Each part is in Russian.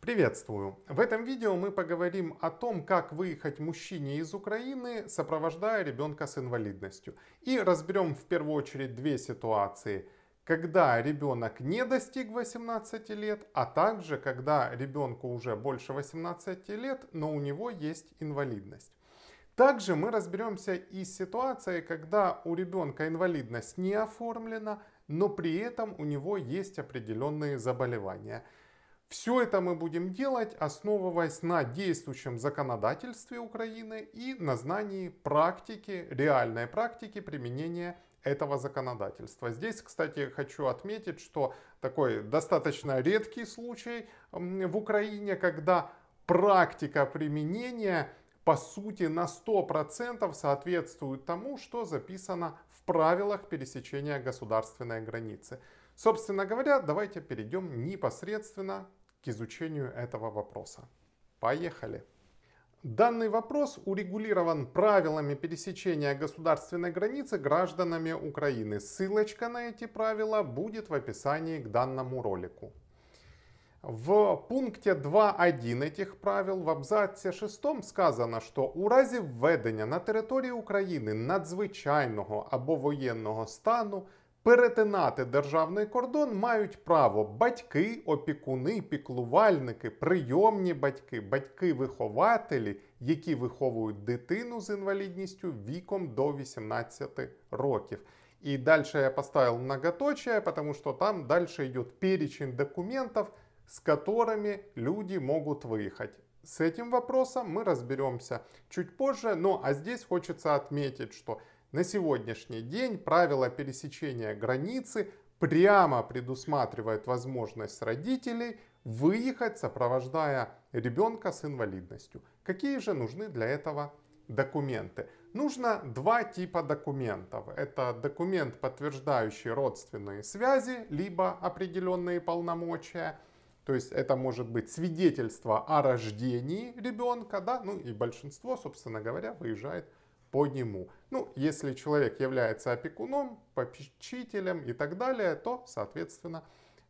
Приветствую! В этом видео мы поговорим о том, как выехать мужчине из Украины, сопровождая ребенка с инвалидностью. И разберем в первую очередь две ситуации. Когда ребенок не достиг 18 лет, а также когда ребенку уже больше 18 лет, но у него есть инвалидность. Также мы разберемся и с ситуацией, когда у ребенка инвалидность не оформлена, но при этом у него есть определенные заболевания – все это мы будем делать, основываясь на действующем законодательстве Украины и на знании практики, реальной практики применения этого законодательства. Здесь, кстати, хочу отметить, что такой достаточно редкий случай в Украине, когда практика применения по сути на 100% соответствует тому, что записано в правилах пересечения государственной границы. Собственно говоря, давайте перейдем непосредственно к изучению этого вопроса. Поехали! Данный вопрос урегулирован правилами пересечения государственной границы гражданами Украины. Ссылочка на эти правила будет в описании к данному ролику. В пункте 2.1 этих правил в абзаці 6 сказано, що у разі введення на території України надзвичайного або воєнного стану Перетинати державний кордон мають право батьки, опікуни, піклувальники, прийомні батьки, батьки-вихователі, які виховують дитину з інвалідністю віком до 18 років. И дальше я поставил многоточие, потому что там дальше идет перечень документов, с которыми люди могут выехать. С этим вопросом мы разберемся чуть позже, ну а здесь хочется отметить, что на сегодняшний день правила пересечения границы прямо предусматривает возможность родителей выехать, сопровождая ребенка с инвалидностью. Какие же нужны для этого документы? Нужно два типа документов. Это документ, подтверждающий родственные связи, либо определенные полномочия. То есть это может быть свидетельство о рождении ребенка, да, ну и большинство, собственно говоря, выезжает по нему. Ну, если человек является опекуном, попечителем и так далее, то, соответственно,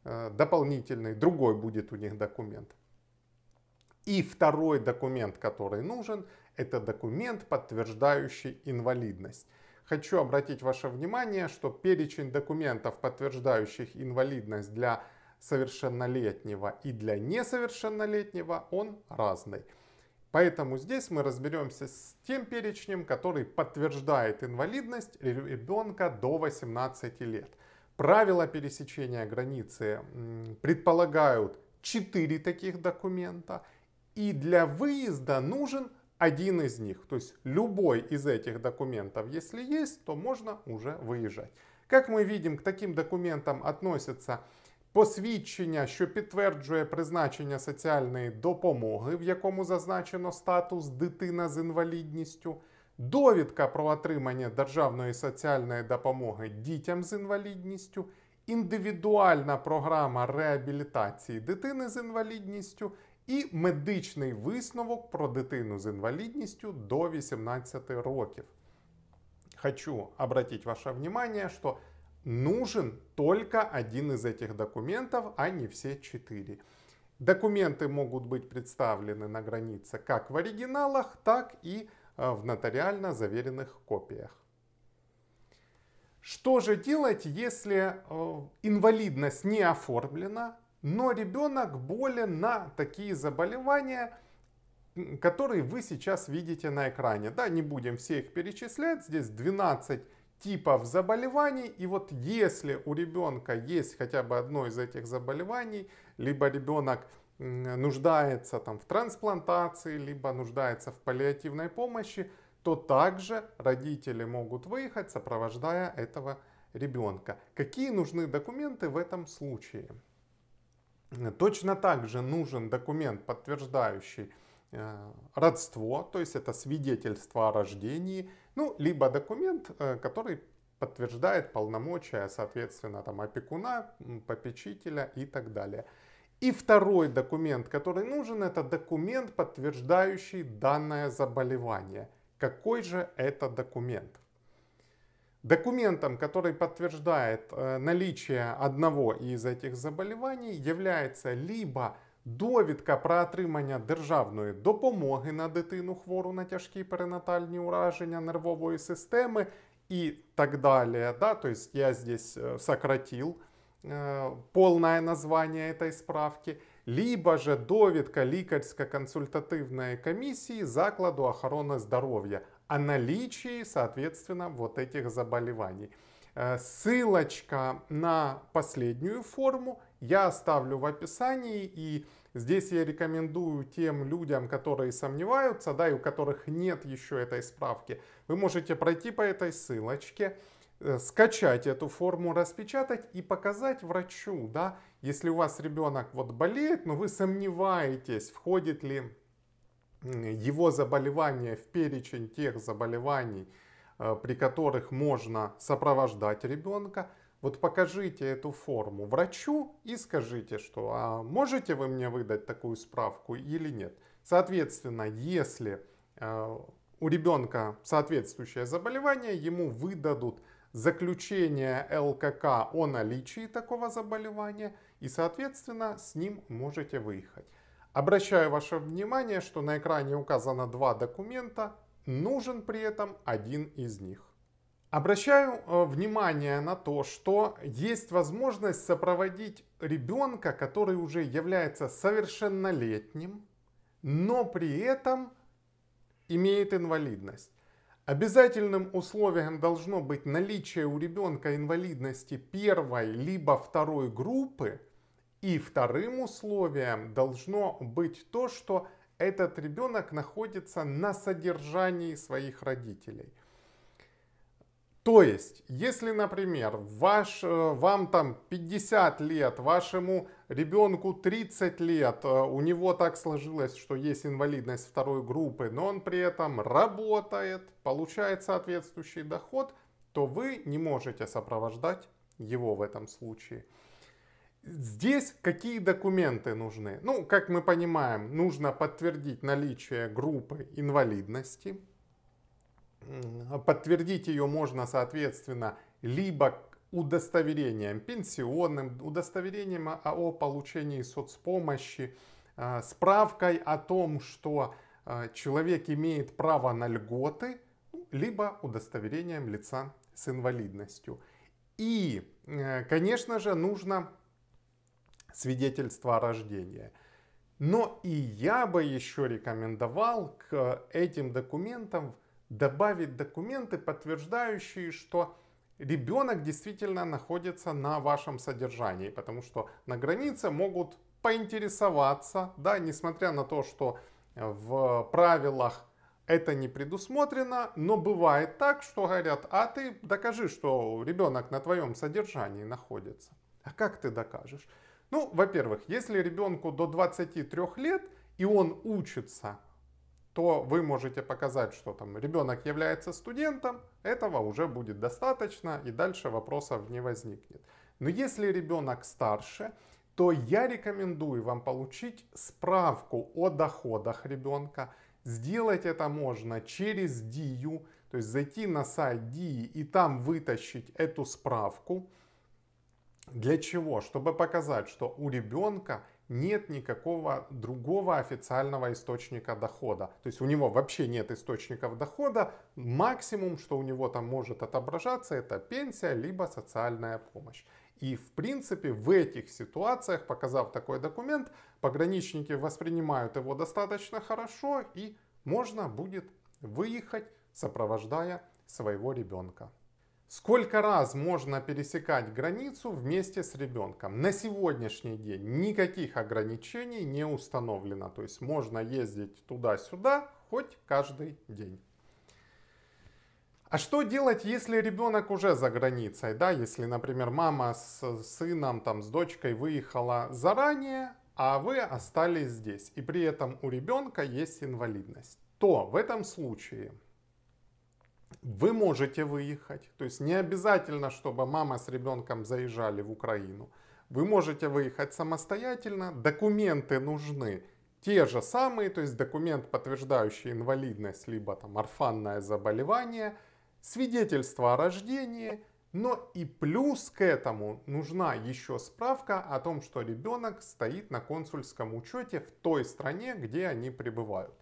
э, дополнительный другой будет у них документ. И второй документ, который нужен, это документ, подтверждающий инвалидность. Хочу обратить ваше внимание, что перечень документов, подтверждающих инвалидность для совершеннолетнего и для несовершеннолетнего, он разный. Поэтому здесь мы разберемся с тем перечнем, который подтверждает инвалидность ребенка до 18 лет. Правила пересечения границы предполагают 4 таких документа. И для выезда нужен один из них. То есть любой из этих документов, если есть, то можно уже выезжать. Как мы видим, к таким документам относятся посвідчення, що підтверджує призначення соціальної допомоги, в якому зазначено статус дитина з інвалідністю, довідка про отримання державної соціальної допомоги дітям з інвалідністю, індивідуальна програма реабілітації дитини з інвалідністю і медичний висновок про дитину з інвалідністю до 18 років. Хочу обратить ваше внимание, что нужен только один из этих документов, а не все четыре. Документы могут быть представлены на границе как в оригиналах, так и э, в нотариально заверенных копиях. Что же делать, если э, инвалидность не оформлена, но ребенок болен на такие заболевания, которые вы сейчас видите на экране? Да, не будем все их перечислять, здесь 12 типов заболеваний. И вот если у ребенка есть хотя бы одно из этих заболеваний, либо ребенок нуждается там, в трансплантации, либо нуждается в паллиативной помощи, то также родители могут выехать, сопровождая этого ребенка. Какие нужны документы в этом случае? Точно так же нужен документ, подтверждающий родство, то есть это свидетельство о рождении, ну, либо документ, э, который подтверждает полномочия, соответственно, там, опекуна, попечителя и так далее. И второй документ, который нужен, это документ, подтверждающий данное заболевание. Какой же это документ? Документом, который подтверждает э, наличие одного из этих заболеваний, является либо довідка про отримання державної допомоги на дитину хвору на тяжкі перинатальні ураження нервової системи и так далее. Да? То есть я здесь э, сократил э, полное название этой справки. Либо же довідка лікарсько-консультативної комісії закладу охорони здоров'я о наличии, соответственно, вот этих заболеваний. Э, ссылочка на последнюю форму я оставлю в описании. И здесь я рекомендую тем людям, которые сомневаются, да, и у которых нет еще этой справки, вы можете пройти по этой ссылочке, э, скачать эту форму, распечатать и показать врачу, да, если у вас ребенок вот болеет, но вы сомневаетесь, входит ли его заболевание в перечень тех заболеваний, при которых можно сопровождать ребенка, вот покажите эту форму врачу и скажите, что а можете вы мне выдать такую справку или нет. Соответственно, если э, у ребенка соответствующее заболевание, ему выдадут заключение ЛКК о наличии такого заболевания и, соответственно, с ним можете выехать. Обращаю ваше внимание, что на экране указано два документа, нужен при этом один из них. Обращаю э, внимание на то, что есть возможность сопроводить ребенка, который уже является совершеннолетним, но при этом имеет инвалидность. Обязательным условием должно быть наличие у ребенка инвалидности первой либо второй группы. И вторым условием должно быть то, что этот ребенок находится на содержании своих родителей. То есть, если, например, ваш, э, вам там 50 лет, вашему ребенку 30 лет, э, у него так сложилось, что есть инвалидность второй группы, но он при этом работает, получает соответствующий доход, то вы не можете сопровождать его в этом случае. Здесь какие документы нужны? Ну, как мы понимаем, нужно подтвердить наличие группы инвалидности, Подтвердить ее можно, соответственно, либо удостоверением пенсионным, удостоверением о получении соцпомощи, а, справкой о том, что а, человек имеет право на льготы, либо удостоверением лица с инвалидностью. И, э, конечно же, нужно свидетельство о рождении. Но и я бы еще рекомендовал к этим документам добавить документы, подтверждающие, что ребенок действительно находится на вашем содержании, потому что на границе могут поинтересоваться, да, несмотря на то, что в правилах это не предусмотрено, но бывает так, что говорят, а ты докажи, что ребенок на твоем содержании находится. А как ты докажешь? Ну, во-первых, если ребенку до 23 лет, и он учится то вы можете показать, что там ребенок является студентом, этого уже будет достаточно и дальше вопросов не возникнет. Но если ребенок старше, то я рекомендую вам получить справку о доходах ребенка. Сделать это можно через ДИЮ, то есть зайти на сайт ДИИ и там вытащить эту справку. Для чего? Чтобы показать, что у ребенка нет никакого другого официального источника дохода. То есть у него вообще нет источников дохода. Максимум, что у него там может отображаться, это пенсия либо социальная помощь. И в принципе в этих ситуациях, показав такой документ, пограничники воспринимают его достаточно хорошо и можно будет выехать, сопровождая своего ребенка. Сколько раз можно пересекать границу вместе с ребенком? На сегодняшний день никаких ограничений не установлено. То есть можно ездить туда-сюда хоть каждый день. А что делать, если ребенок уже за границей? Да, если, например, мама с сыном, там, с дочкой выехала заранее, а вы остались здесь, и при этом у ребенка есть инвалидность, то в этом случае вы можете выехать. То есть не обязательно, чтобы мама с ребенком заезжали в Украину. Вы можете выехать самостоятельно. Документы нужны те же самые, то есть документ, подтверждающий инвалидность, либо там орфанное заболевание, свидетельство о рождении, Но и плюс к этому нужна еще справка о том, что ребенок стоит на консульском учете в той стране, где они пребывают.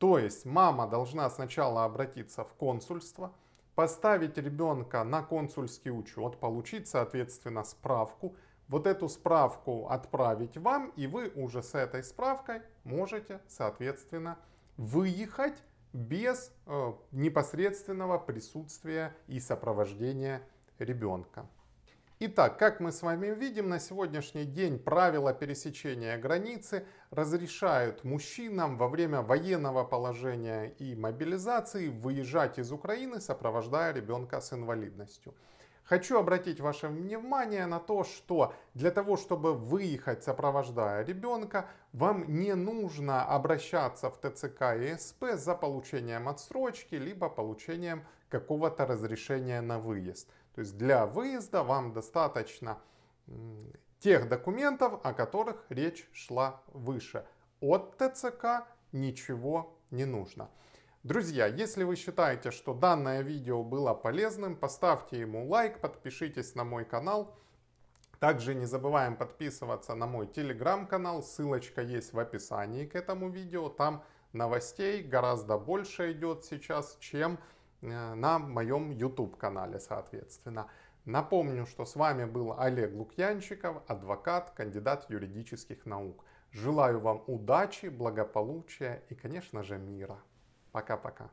То есть мама должна сначала обратиться в консульство, поставить ребенка на консульский учет, получить, соответственно, справку, вот эту справку отправить вам, и вы уже с этой справкой можете, соответственно, выехать без э, непосредственного присутствия и сопровождения ребенка. Итак, как мы с вами видим, на сегодняшний день правила пересечения границы разрешают мужчинам во время военного положения и мобилизации выезжать из Украины, сопровождая ребенка с инвалидностью. Хочу обратить ваше внимание на то, что для того, чтобы выехать, сопровождая ребенка, вам не нужно обращаться в ТЦК и СП за получением отсрочки, либо получением какого-то разрешения на выезд. То есть для выезда вам достаточно тех документов, о которых речь шла выше. От ТЦК ничего не нужно. Друзья, если вы считаете, что данное видео было полезным, поставьте ему лайк, подпишитесь на мой канал. Также не забываем подписываться на мой телеграм-канал, ссылочка есть в описании к этому видео. Там новостей гораздо больше идет сейчас, чем на моем YouTube канале, соответственно. Напомню, что с вами был Олег Лукьянчиков, адвокат, кандидат юридических наук. Желаю вам удачи, благополучия и, конечно же, мира. Пока-пока.